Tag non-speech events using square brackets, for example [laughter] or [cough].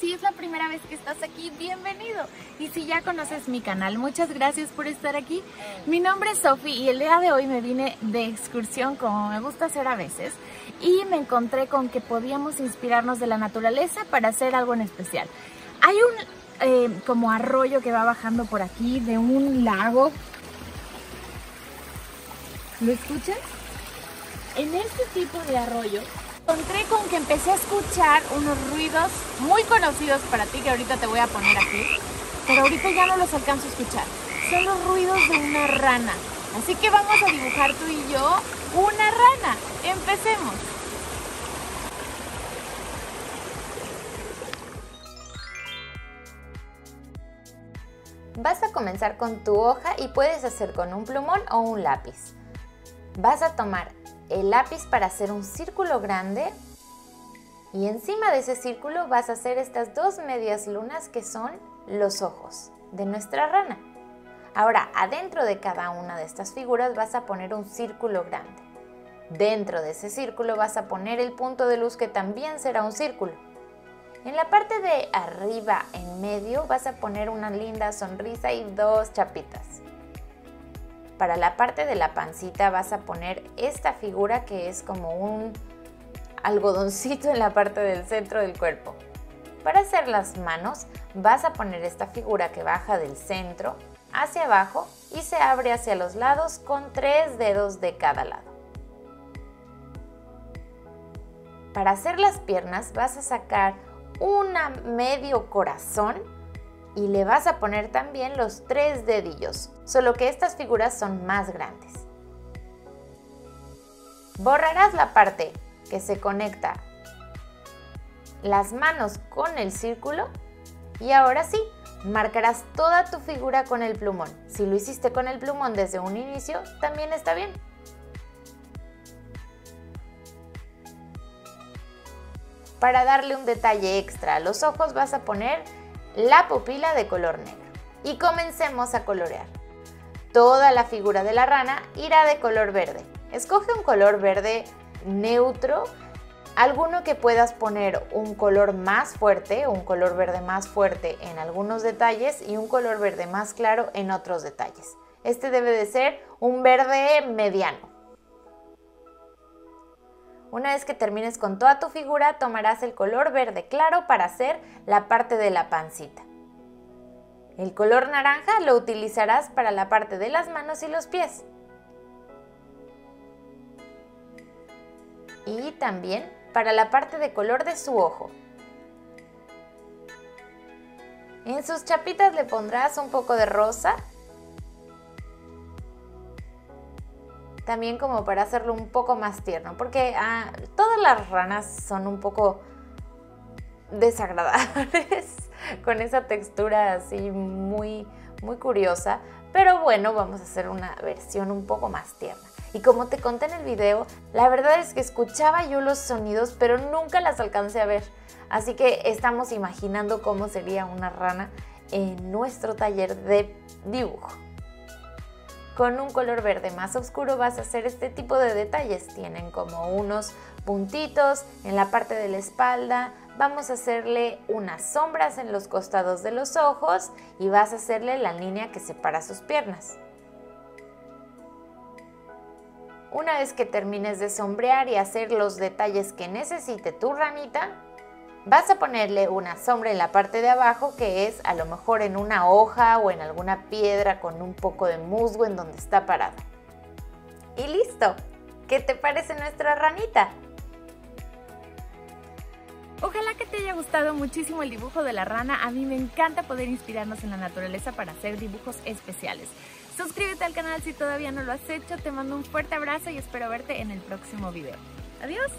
Si es la primera vez que estás aquí, bienvenido. Y si ya conoces mi canal, muchas gracias por estar aquí. Mi nombre es Sofi y el día de hoy me vine de excursión como me gusta hacer a veces y me encontré con que podíamos inspirarnos de la naturaleza para hacer algo en especial. Hay un eh, como arroyo que va bajando por aquí de un lago. ¿Lo escuchas? En este tipo de arroyo encontré con que empecé a escuchar unos ruidos muy conocidos para ti que ahorita te voy a poner aquí, pero ahorita ya no los alcanzo a escuchar. Son los ruidos de una rana. Así que vamos a dibujar tú y yo una rana. Empecemos. Vas a comenzar con tu hoja y puedes hacer con un plumón o un lápiz. Vas a tomar el lápiz para hacer un círculo grande y encima de ese círculo vas a hacer estas dos medias lunas que son los ojos de nuestra rana. Ahora, adentro de cada una de estas figuras vas a poner un círculo grande. Dentro de ese círculo vas a poner el punto de luz que también será un círculo. En la parte de arriba, en medio, vas a poner una linda sonrisa y dos chapitas. Para la parte de la pancita vas a poner esta figura que es como un algodoncito en la parte del centro del cuerpo. Para hacer las manos vas a poner esta figura que baja del centro hacia abajo y se abre hacia los lados con tres dedos de cada lado. Para hacer las piernas vas a sacar una medio corazón y le vas a poner también los tres dedillos, solo que estas figuras son más grandes. Borrarás la parte que se conecta las manos con el círculo y ahora sí, marcarás toda tu figura con el plumón. Si lo hiciste con el plumón desde un inicio, también está bien. Para darle un detalle extra a los ojos vas a poner la pupila de color negro. Y comencemos a colorear. Toda la figura de la rana irá de color verde. Escoge un color verde neutro, alguno que puedas poner un color más fuerte, un color verde más fuerte en algunos detalles y un color verde más claro en otros detalles. Este debe de ser un verde mediano. Una vez que termines con toda tu figura, tomarás el color verde claro para hacer la parte de la pancita. El color naranja lo utilizarás para la parte de las manos y los pies. Y también para la parte de color de su ojo. En sus chapitas le pondrás un poco de rosa también como para hacerlo un poco más tierno, porque ah, todas las ranas son un poco desagradables, [laughs] con esa textura así muy, muy curiosa, pero bueno, vamos a hacer una versión un poco más tierna. Y como te conté en el video, la verdad es que escuchaba yo los sonidos, pero nunca las alcancé a ver. Así que estamos imaginando cómo sería una rana en nuestro taller de dibujo. Con un color verde más oscuro vas a hacer este tipo de detalles. Tienen como unos puntitos en la parte de la espalda. Vamos a hacerle unas sombras en los costados de los ojos y vas a hacerle la línea que separa sus piernas. Una vez que termines de sombrear y hacer los detalles que necesite tu ranita, Vas a ponerle una sombra en la parte de abajo que es a lo mejor en una hoja o en alguna piedra con un poco de musgo en donde está parada. Y listo. ¿Qué te parece nuestra ranita? Ojalá que te haya gustado muchísimo el dibujo de la rana. A mí me encanta poder inspirarnos en la naturaleza para hacer dibujos especiales. Suscríbete al canal si todavía no lo has hecho. Te mando un fuerte abrazo y espero verte en el próximo video. Adiós.